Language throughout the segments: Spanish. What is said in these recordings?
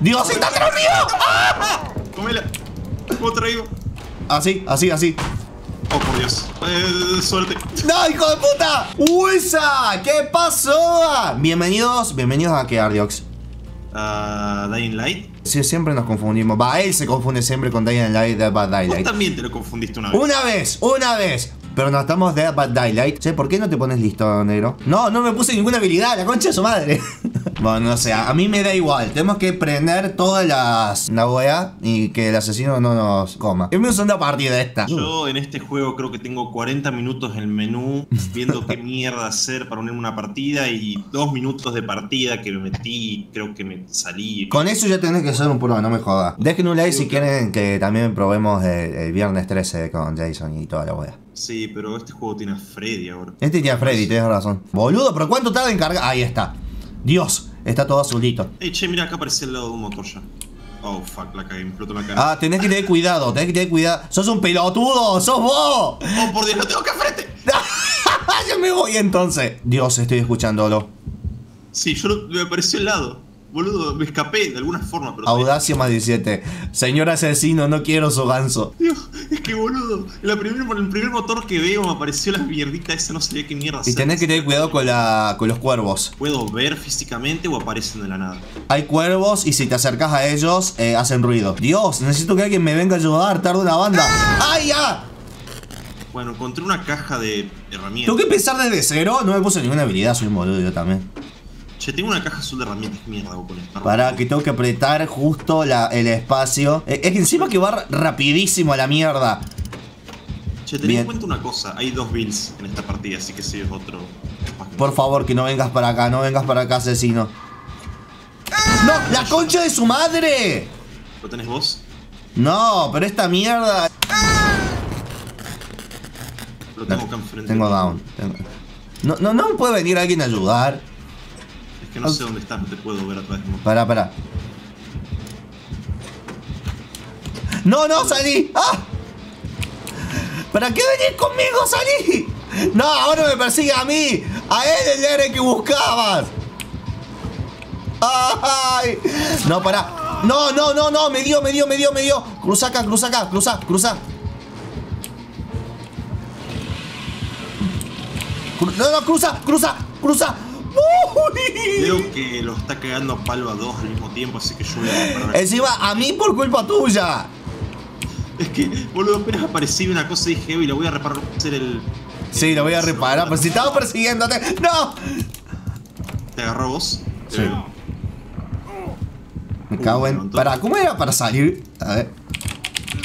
¡Dios, está atrás mío! ¡Ah! Comela. ¿Cómo traigo? Así, así, así. Oh, por Dios. Eh, suerte. ¡No, hijo de puta! ¡Uesa! ¿Qué pasó? Bienvenidos, bienvenidos a que Ardiox. Ah, Dying Light. Sí, siempre nos confundimos. Va, él se confunde siempre con Dying Light, Dead by Vos Daylight. también te lo confundiste una vez. Una vez, una vez. Pero no estamos Dead by Daylight. Che, ¿por qué no te pones listo, negro? No, no me puse ninguna habilidad, la concha de su madre. bueno, no sé, a mí me da igual. Tenemos que prender todas las. La wea y que el asesino no nos coma. Es mi segunda partida esta. Yo en este juego creo que tengo 40 minutos en el menú viendo qué mierda hacer para unirme una partida y dos minutos de partida que me metí, creo que me salí. Con eso ya tenés que ser un puro, no me jodas. Dejen un like si quieren que también probemos el, el viernes 13 con Jason y toda la wea. Sí, pero este juego tiene a Freddy ahora. Este tiene a Freddy, tenés razón. Boludo, pero ¿cuánto tarda en cargar? Ahí está. Dios, está todo azulito. Ey, che, mira, acá aparece el lado de un motor ya. Oh, fuck, la cagué, me explotó la cara. Ah, tenés que tener cuidado, tenés que tener cuidado. ¡Sos un pelotudo! ¡Sos vos! Oh, por Dios, lo tengo acá frente. Yo me voy entonces. Dios, estoy escuchándolo. Sí, yo lo- me apareció al lado. Boludo, me escapé de alguna forma, pero. Audacia más 17. Señor asesino, no quiero su ganso. Dios, es que boludo, en la primer, el primer motor que veo me apareció la mierdita esa, no sabía qué mierda Y tenés que tener cuidado con, la, con los cuervos. ¿Puedo ver físicamente o aparecen de la nada? Hay cuervos y si te acercas a ellos, eh, hacen ruido. Dios, necesito que alguien me venga a ayudar. Tarda una banda. ¡Ay, ya! Bueno, encontré una caja de herramientas. Tengo que empezar desde cero. No me puse ninguna habilidad, soy un boludo yo también. Che, tengo una caja azul de herramientas. ¿Qué mierda hago con esta? Para que tengo que apretar justo la- el espacio. Eh, es que encima que va rapidísimo a la mierda. Che, ten Bien. en cuenta una cosa. Hay dos bills en esta partida, así que si es otro. Por favor, que no vengas para acá, no vengas para acá, asesino. ¡No! ¡La concha de su madre! ¿Lo tenés vos? No, pero esta mierda. Lo tengo acá enfrente. Tengo down. tengo- No, no, no puede venir alguien a ayudar. Es que no sé dónde estás, no te puedo ver a través de Pará, pará. ¡No, no, salí! ¡Ah! ¿Para qué venís conmigo, salí? No, ahora me persigue a mí. A él el que buscabas. ¡Ay! No, pará. No, no, no, no. Me dio, me dio, me dio, me dio. Cruza acá, cruza acá, cruza, cruza. Cru- No, no, cruza, cruza, cruza. Veo que lo está cagando a palo a dos al mismo tiempo, así que yo voy a. Encima, a mí por culpa tuya. Es que, boludo, apenas aparecí una cosa y dije, y lo voy a reparar, hacer el... Sí, lo voy a reparar, pero si estaba persiguiéndote. ¡No! ¿Te agarró vos? Sí. Eh, Me cago en. ¿cómo era para salir? A ver.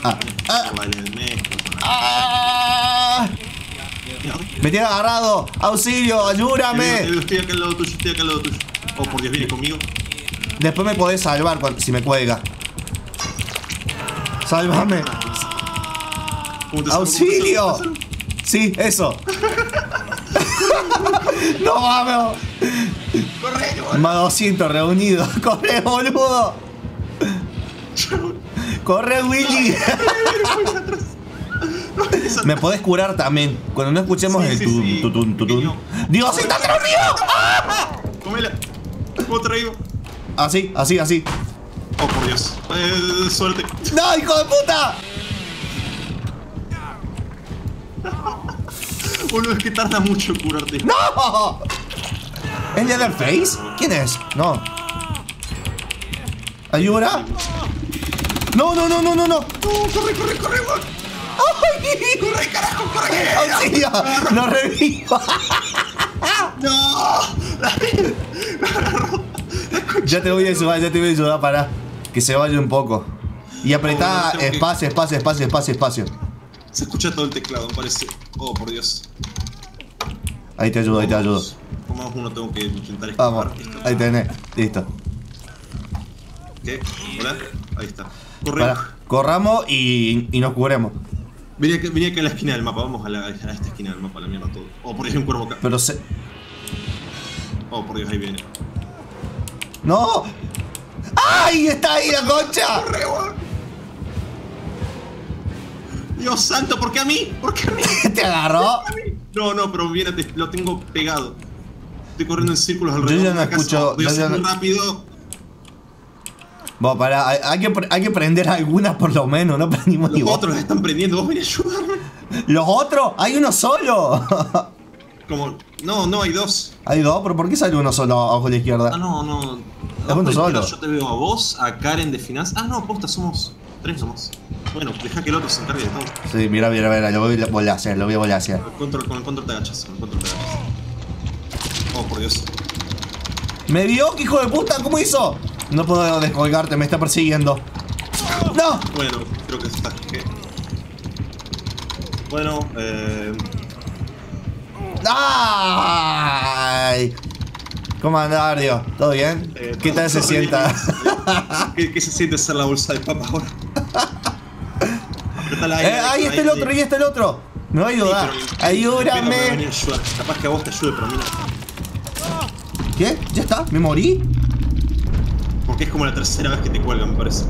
Ah, ah, el ah. Me tiene agarrado. Auxilio, ayúdame. Estoy acá al lado tuyo, estoy acá al lado tuyo. Oh, por Dios, viene conmigo. Después me podés salvar cuando- si me cuelga. Sálvame. ¡Auxilio! Sí, eso. no mames. ¡Corre, boludo! Más 200 reunidos. Corre, boludo. Corre, Willy. Me podés curar también. Cuando no escuchemos Sí, el sí, sí. tutun, tutun. Pequeño. ¡Dios, está atrás mío! ¡Comela! ¿Cómo traigo? Así, así, así. Oh, por Dios. Eh, suerte. ¡No, hijo de puta! Boludo, es que tarda mucho en curarte. ¡No! ¿Es Leatherface? ¿Quién es? No. ¿Ayuda? No, no, no, no, no, no. No, corre, corre, corre. ¡Ay! Corre, carajo, corre. ¡Auxilio! ¡No revivo! No. Ya te voy a ayudar, ya te voy a ayudar para que se vaya un poco. Y apretá que- espacio, espacio, espacio, espacio, espacio. Se escucha todo el teclado, parece. Oh, por Dios. Ahí te ayudo, ahí te ayudo. Como más uno tengo que intentar escapar. Vamos, ahí tenés. Listo. ¿Qué? ¿Hola? Ahí está. Corre. Para, corramos y, y nos cubremos. Vení acá, vení acá a la esquina del mapa. Vamos a, la- a esta esquina del mapa, a la mierda todo. Oh, por Dios, hay un cuervo acá. Pero se. Oh, por Dios, ahí viene. ¡No! ¡Ay! ¡Está ahí la concha! ¡Corre, weón! Dios santo, ¿por qué a mí? ¿Por qué a mí? ¿Te agarró? No, no, pero mírate, lo tengo pegado. Estoy corriendo en círculos alrededor ya de no la casa. escucho- Voy a yo ya ser muy rápido. Bueno, para, hay, hay que, hay que prender algunas por lo menos, no prendimos ni Los vos. otros las están prendiendo, vos venís a ayudarme. ¿Los otros? Hay uno solo. Como, no, no, hay dos. hay dos, pero ¿por qué sale uno solo abajo a la Ah, izquierda? no, no. Es uno solo. Yo te veo a vos, a Karen de finanzas. Ah, no, posta, somos tres nomás. Bueno, deja que el otro se encargue de todo. Sí, mira, mira, mira, lo voy a a hacer, lo voy a a el control, con el control te agachas, con el control te agachas. Oh, por Dios. ¿Me vio, hijo de puta? ¿Cómo hizo? No puedo descolgarte, me está persiguiendo. ¡No! Bueno, creo que está. ¿qué? Bueno, eh. ¡Ay! ¿Cómo anda, Ardio? ¿Todo bien? eh, ¿Qué tal se sienta? ¿Qué, qué se siente ser la bolsa de papa ahora? Apretala ahí, Eh, ahí está el otro, ahí está el otro. Me va a ayudar. Ayúdame. Capaz que a vos te ayude, pero a mí no. ¿Qué? ¿Ya está? ¿Me morí? Porque es como la tercera vez que te cuelgan, me parece.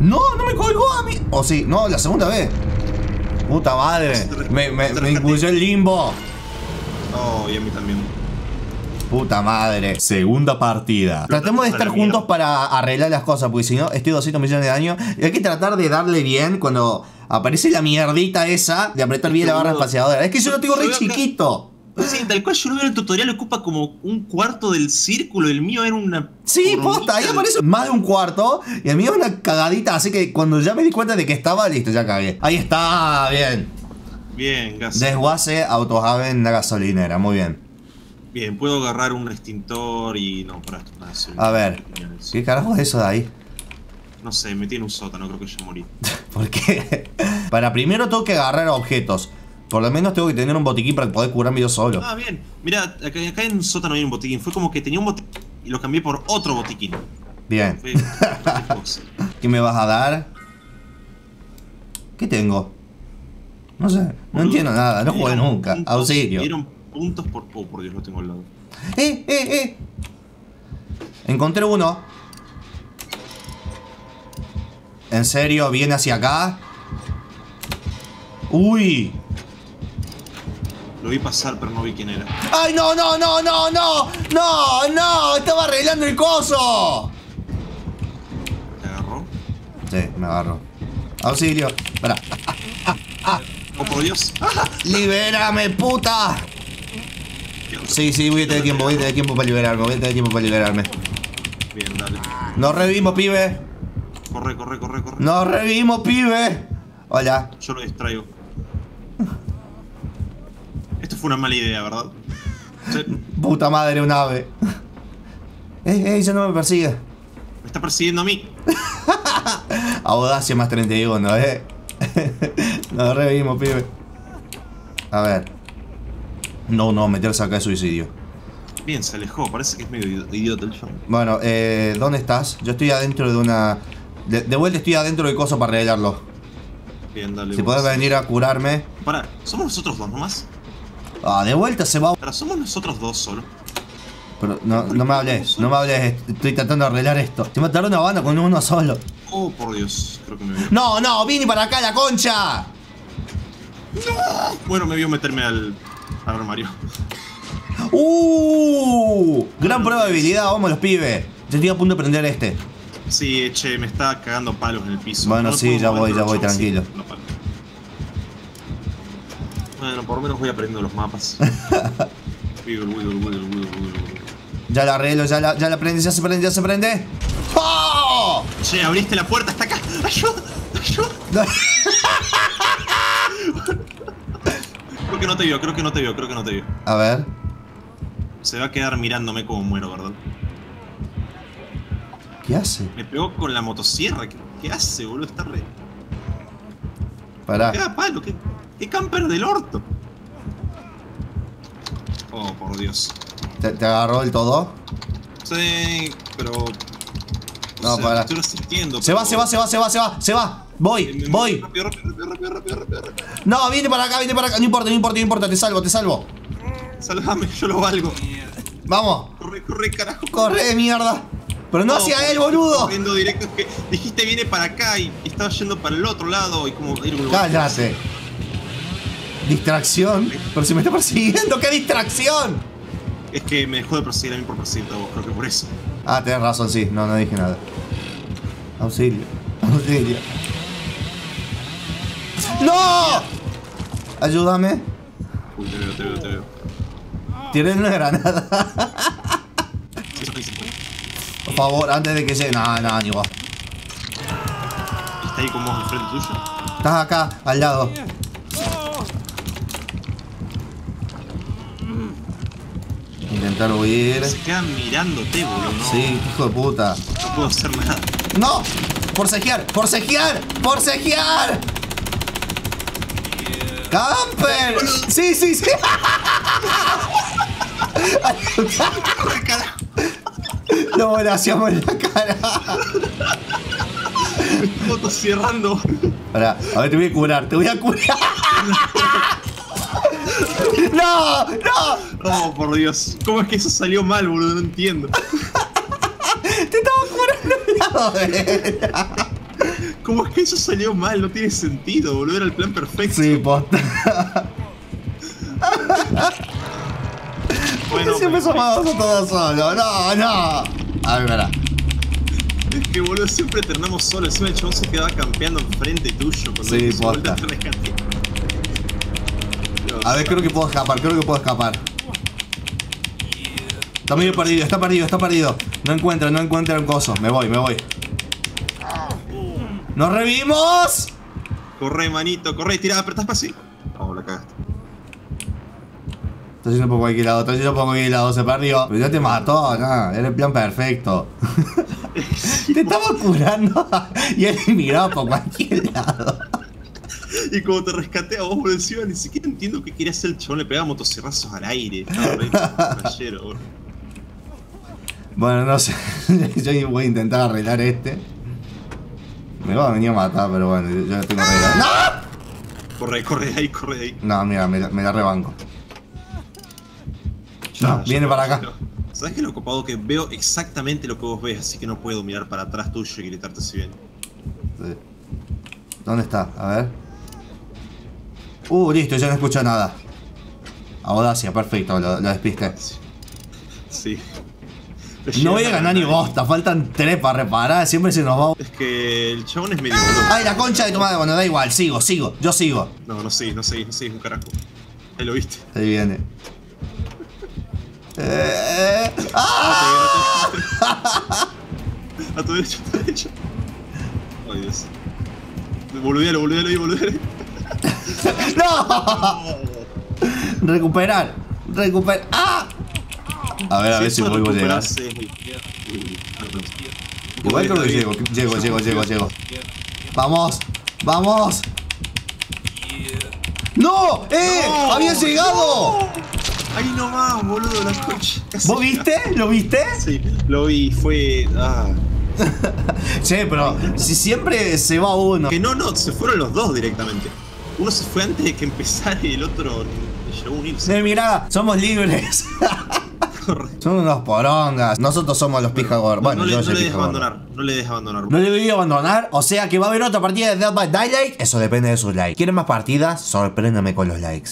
No, no me colgó a mí. O sí, no, la segunda vez. Puta madre. Me, me, me incluyó el limbo. Oh, y a mí también. Puta madre. Segunda partida. Tratemos de estar juntos para arreglar las cosas, porque si no, estoy 200 millones de años. Y hay que tratar de darle bien cuando aparece la mierdita esa de apretar bien la barra espaciadora. Es que yo lo tengo re chiquito. Sí, tal cual yo lo veo en el tutorial, ocupa como un cuarto del círculo, el mío era una... Sí, posta, ahí aparece más de un cuarto y a mí es una cagadita, así que cuando ya me di cuenta de que estaba, listo, ya cagué. Ahí está, bien. Bien, gas. Desguace autojave en la gasolinera, muy bien. Bien, puedo agarrar un extintor y... No, para esto nada, soy- A ver, ¿qué carajo es eso de ahí? No sé, metí en un sótano, creo que ya morí. ¿Por qué? Para primero tengo que agarrar objetos. Por lo menos tengo que tener un botiquín para poder curarme yo solo. Ah, bien. Mira, acá, acá en sótano hay un botiquín. Fue como que tenía un botiquín y lo cambié por otro botiquín. Bien. Fue-. ¿Qué me vas a dar? ¿Qué tengo? No sé, no entiendo nada, no jugué nunca. puntos- Auxilio. Dieron puntos por... Oh, por Dios, lo tengo al lado. ¡Eh, eh, eh! Encontré uno. ¿En serio? ¿Viene hacia acá? ¡Uy! Lo vi pasar, pero no vi quién era. ¡Ay, no, no, no, no, no! ¡No, no! ¡Estaba arreglando el coso! ¿Te agarró? Sí, me agarro. Auxilio. Espera. Oh, por Dios. ¡Ah! ¡Libérame, puta! Sí, sí, voy a tener tiempo, voy a tener tiempo para liberarme, voy a tener tiempo para liberarme. Bien, dale. Nos revimos, pibe. Corre, corre, corre, corre. Nos revimos, pibe. Hola. Yo lo distraigo. Fue una mala idea, ¿verdad? Puta madre, un ave. Ey, ey, ya no me persigue. me está persiguiendo a mí. Audacia más 31, eh. Nos revimos, pibe. A ver. No, no, meterse acá es suicidio. Bien, se alejó. Parece que es medio idi- idiota el show. Bueno, eh, ¿dónde estás? Yo estoy adentro de una. De, de vuelta estoy adentro del coso para arreglarlo. Bien, dale. Si podés venir a curarme. Pará, ¿somos nosotros dos nomás? Ah, de vuelta se va. Pará, ¿somos nosotros dos solo? Pero no, no me hables, no me hables. Estoy tratando de arreglar esto. Se me tarda una banda con uno solo. Oh, por Dios. Creo que me vio. No, no, vine para acá, la concha. Bueno, me vio meterme al, al armario. ¡Uh! Gran prueba de habilidad, vamos los pibes. Ya estoy a punto de prender este. Sí, che, me está cagando palos en el piso. Bueno, No sí, ya voy, ya voy, tranquilo. Bueno, por lo menos voy aprendiendo los mapas. Wiggle, wiggle, wiggle, wiggle, wiggle. Ya la arreglo, ya la, ya la prende, ya se prende, ya se prende. ¡Oh! Che, abriste la puerta, está acá. ¡Ayuda! ¡Ayuda! No. Creo que no te vio, creo que no te vio, creo que no te vio. A ver. Se va a quedar mirándome como muero, ¿verdad? ¿Qué hace? Me pegó con la motosierra. ¿Qué, qué hace, boludo? Está re. Pará. Queda palo, qué, qué camper del orto. Oh, por Dios. ¿Te, te agarró el todo? Sí, pero. No, o sea, para. Estoy resistiendo. Se va, se va, se va, se va, se va, se va. Eh, Voy, me- voy. Rápido, rápido, rápido, rápido, rápido, rápido, rápido. No, viene para acá, viene para acá. No importa, no importa, no importa, te salvo, te salvo. Salvame, yo lo valgo. Vamos. Corre, corre, carajo. Corre de mierda. Pero no hacia él, boludo. Corriendo directo, es que dijiste viene para acá y estaba yendo para el otro lado y como. Cállate. Distracción. Pero si me está persiguiendo, ¡qué distracción! Es que me dejó de perseguir a mí por perseguirte a vos, creo que por eso. Ah, tenés razón, sí. No, no dije nada. Auxilio. Auxilio. ¡No! Ayúdame. Uy, te veo, te veo, te veo. Tiré una granada. Sí. Por favor, antes de que llegue. No, no, ni vos. Está ahí con vos enfrente tuyo. Estás acá, al lado. Intentar huir. Se quedan mirándote, boludo. No, Sí, hijo de puta. no puedo hacer nada. ¡No! ¡Forcejear! ¡Forcejear! ¡Forcejear! ¡Camper! ¡Sí, sí, sí! Lo volaseamos en la cara. Foto cerrando. Pará, a ver, te voy a curar, te voy a curar. ¡No! ¡No! Oh, por Dios. ¿Cómo es que eso salió mal, boludo? No entiendo. ¡Te estaba curando! ¿Cómo es que eso salió mal? No tiene sentido, boludo. Era el plan perfecto. Sí, posta. ¿Por Bueno, qué siempre bueno. somos todos solos? No, no. A ver, verá. Es que, boludo, siempre terminamos solos. Encima el chabón se quedaba campeando enfrente tuyo. Cuando Sí, posta. rescate. A ver, creo que puedo escapar, creo que puedo escapar. Está medio perdido, está perdido, está perdido. No encuentra, no encuentra un coso. Me voy, me voy. ¡Nos revimos! Corre, manito, corre, tira, apretás para así. Oh, la cagaste. Está yendo por cualquier lado, está yendo por cualquier lado, se perdió. Pero ya te mató, no, era el plan perfecto. te estaba curando y él miraba por cualquier lado. Y como te rescaté a vos por encima, ni siquiera entiendo qué quería hacer el chabón. Le pegaba motosierrazos al aire. Estaba re flashero, boludo. Bueno, no sé. Yo voy a intentar arreglar este. Me va a venir a matar, pero bueno, yo ya tengo arreglado. ¡No! Corre, corre de ahí, corre de ahí. No, mira, me, la- me la rebanco. No, viene para acá. ¿Sabes qué es lo copado? Que veo exactamente lo que vos ves, así que no puedo mirar para atrás tuyo y gritarte si bien. Sí. ¿Dónde está? A ver. Uh, listo, ya no escucho nada. Audacia, perfecto, lo, lo despisté. Sí. No voy a ganar ni bosta, faltan tres para reparar, siempre se nos va. Es que el chabón es medio. Ay, la concha de tu madre, bueno, da igual, sigo, sigo, yo sigo. No, no sé, no sé, no sé, es un carajo. Ahí lo viste. Ahí viene. Eh, ¡Ah! A tu derecha, a tu derecha. Ay, Dios. Boludealo, boludealo ahí, boludealo ahí. ¡No! Recuperar, recuperar. ¡Ah! A ver, a ver si vuelvo a llegar. Igual creo que llego, llego, llego, llego, llego. Vamos, vamos. ¡No! ¡Eh! No, ¡Había llegado! no. Ahí nomás, boludo, la. Casi ¿Vos viste? ¿Lo viste? Sí, lo vi, fue. Ah. Che, pero si siempre se va uno. Que no, no, se fueron los dos directamente. Uno se fue antes de que empezara y el otro llegó a unirse. Eh, mirá, somos libres. Son unos porongas. Nosotros somos los pija gordos. Bueno, no, le, yo no le dejes abandonar, no le dejes abandonar. No le voy a abandonar, o sea que va a haber otra partida de Dead by Daylight. Eso depende de sus likes. ¿Quieren más partidas? Sorpréndame con los likes.